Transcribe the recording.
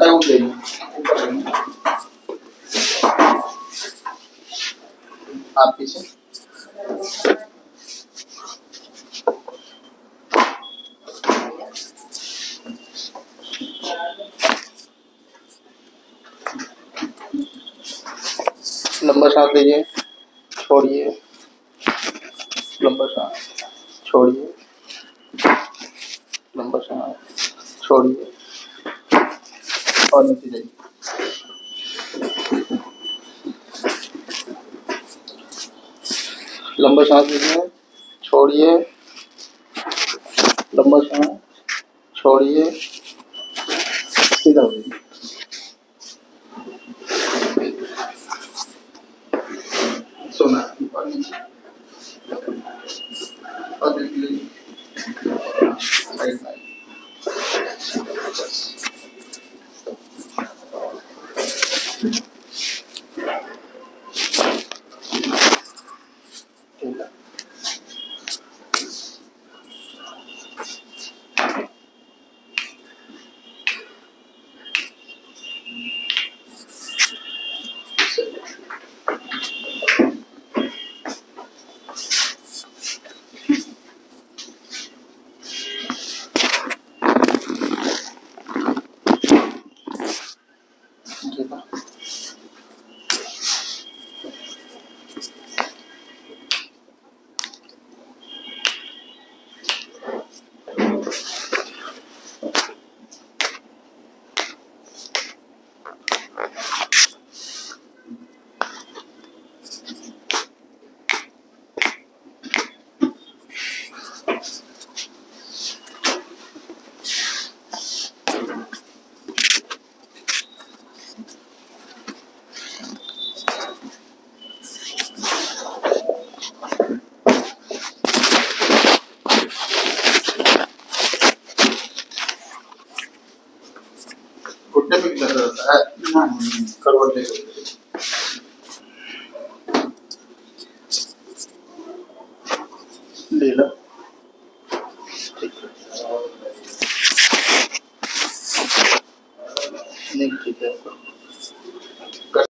ले लो ऊपर आप पीछे। लंबा सांस लीजिए। छोड़िए। लंबा सांस छोड़िए। लंबा सांस छोड़िए। और नीचे जाइए लंबा सांस लीजिए, छोड़िए। लंबा सांस, छोड़िए। सीधा सोना और बिल्कुल साइड definitely है ठीक है